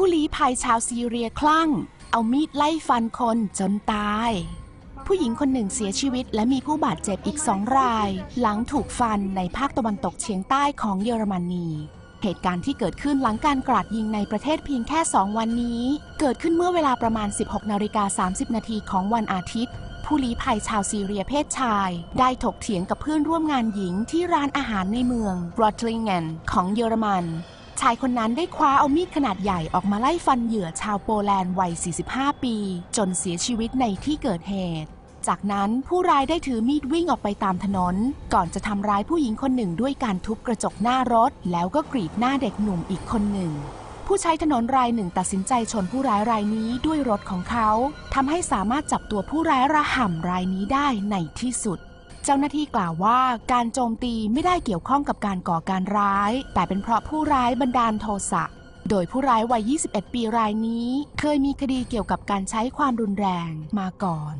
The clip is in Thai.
ผู้ลี้ภัยชาวซีเรียคลั่ง เอามีดไล่ฟันคนจนตาย ผู้หญิงคนหนึ่งเสียชีวิตและมีผู้บาดเจ็บอีกสองราย หลังถูกฟันในภาคตะวันตกเฉียงใต้ของเยอรมนีเหตุการณ์ที่เกิดขึ้นหลังการกราดยิงในประเทศเพียงแค่ 2 วันนี้ เกิดขึ้นเมื่อเวลาประมาณ 16นาฬิกา30 นาทีของวันอาทิตย์ ผู้ลี้ภัยชาวซีเรียเพศชาย ได้ถกเถียงกับเพื่อนร่วมงานหญิงที่ร้านอาหารในเมืองรอตลิงเกนของเยอรมัน ชายคนนั้นได้คว้าเอามีดขนาดใหญ่ออกมาไล่ฟันเหยื่อชาวโปแลนด์วัย 45 ปี จนเสียชีวิตในที่เกิดเหตุ จากนั้นผู้ร้ายได้ถือมีดวิ่งออกไปตามถนน ก่อนจะทำร้ายผู้หญิงคนหนึ่งด้วยการทุบกระจกหน้ารถ แล้วก็กรีดหน้าเด็กหนุ่มอีกคนหนึ่ง ผู้ใช้ถนนรายหนึ่งตัดสินใจชนผู้ร้ายรายนี้ด้วยรถของเขาทำให้สามารถจับตัวผู้ร้ายระห่ำรายนี้ได้ในที่สุด เจ้าหน้าที่กล่าวว่าการโจมตีไม่ได้เกี่ยวข้องกับการก่อการร้าย แต่เป็นเพราะผู้ร้ายบันดาลโทสะ โดยผู้ร้ายวัย 21 ปีรายนี้ เคยมีคดีเกี่ยวกับการใช้ความรุนแรงมาก่อน